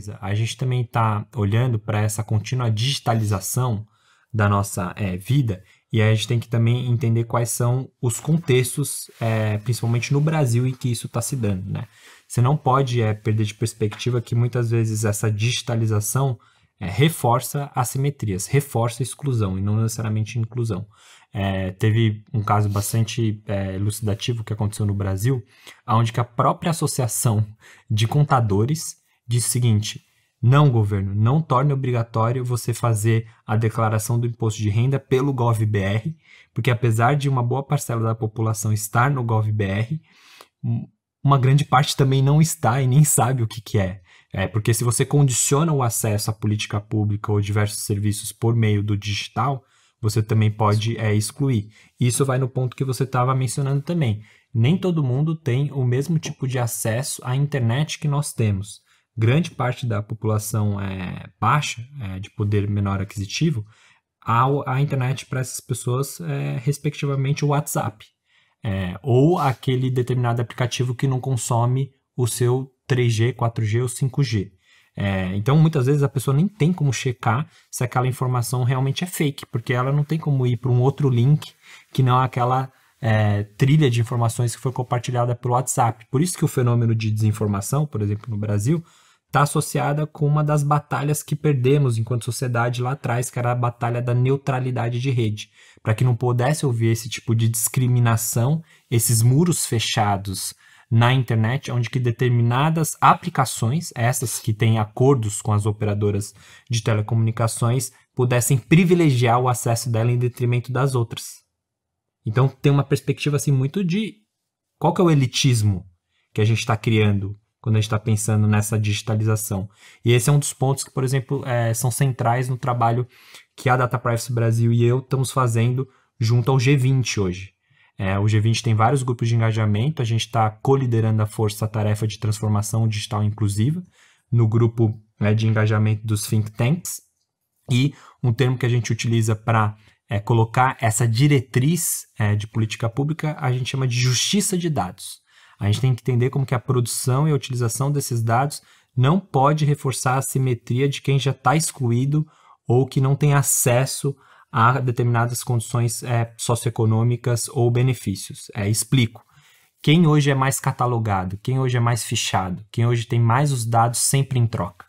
coisa, a gente também está olhando para essa contínua digitalização da nossa é, vida e a gente tem que também entender quais são os contextos, é, principalmente no Brasil, em que isso está se dando. Né? Você não pode é, perder de perspectiva que muitas vezes essa digitalização é, reforça assimetrias, reforça exclusão e não necessariamente inclusão. É, teve um caso bastante é, elucidativo que aconteceu no Brasil, onde que a própria associação de contadores disse o seguinte: não, governo, não torne obrigatório você fazer a declaração do imposto de renda pelo GovBR, porque apesar de uma boa parcela da população estar no GovBR, uma grande parte também não está e nem sabe o que, que é. É, porque se você condiciona o acesso à política pública ou diversos serviços por meio do digital, você também pode é, excluir. Isso vai no ponto que você estava mencionando também. Nem todo mundo tem o mesmo tipo de acesso à internet que nós temos grande parte da população é baixa, é, de poder menor aquisitivo, a, a internet para essas pessoas é, respectivamente, o WhatsApp. É, ou aquele determinado aplicativo que não consome o seu 3G, 4G ou 5G. É, então, muitas vezes a pessoa nem tem como checar se aquela informação realmente é fake, porque ela não tem como ir para um outro link que não aquela é, trilha de informações que foi compartilhada pelo WhatsApp. Por isso que o fenômeno de desinformação, por exemplo, no Brasil, está associada com uma das batalhas que perdemos enquanto sociedade lá atrás, que era a batalha da neutralidade de rede, para que não pudesse ouvir esse tipo de discriminação, esses muros fechados na internet, onde que determinadas aplicações, essas que têm acordos com as operadoras de telecomunicações, pudessem privilegiar o acesso dela em detrimento das outras. Então tem uma perspectiva assim muito de qual que é o elitismo que a gente está criando quando a gente está pensando nessa digitalização. E esse é um dos pontos que, por exemplo, é, são centrais no trabalho que a Data Privacy Brasil e eu estamos fazendo junto ao G20 hoje. É, o G20 tem vários grupos de engajamento, a gente está coliderando a força-tarefa de transformação digital inclusiva no grupo né, de engajamento dos think tanks. E um termo que a gente utiliza para é, colocar essa diretriz é, de política pública, a gente chama de justiça de dados. A gente tem que entender como que a produção e a utilização desses dados não pode reforçar a simetria de quem já está excluído ou que não tem acesso a determinadas condições é, socioeconômicas ou benefícios. É, explico. Quem hoje é mais catalogado, quem hoje é mais fichado, quem hoje tem mais os dados sempre em troca?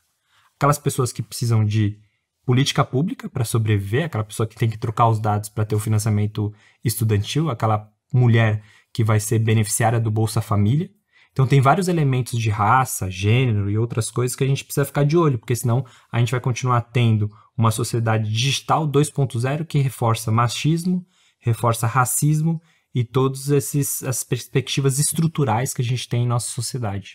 Aquelas pessoas que precisam de política pública para sobreviver, aquela pessoa que tem que trocar os dados para ter o financiamento estudantil, aquela mulher que vai ser beneficiária do Bolsa Família. Então tem vários elementos de raça, gênero e outras coisas que a gente precisa ficar de olho, porque senão a gente vai continuar tendo uma sociedade digital 2.0 que reforça machismo, reforça racismo e todas essas perspectivas estruturais que a gente tem em nossa sociedade.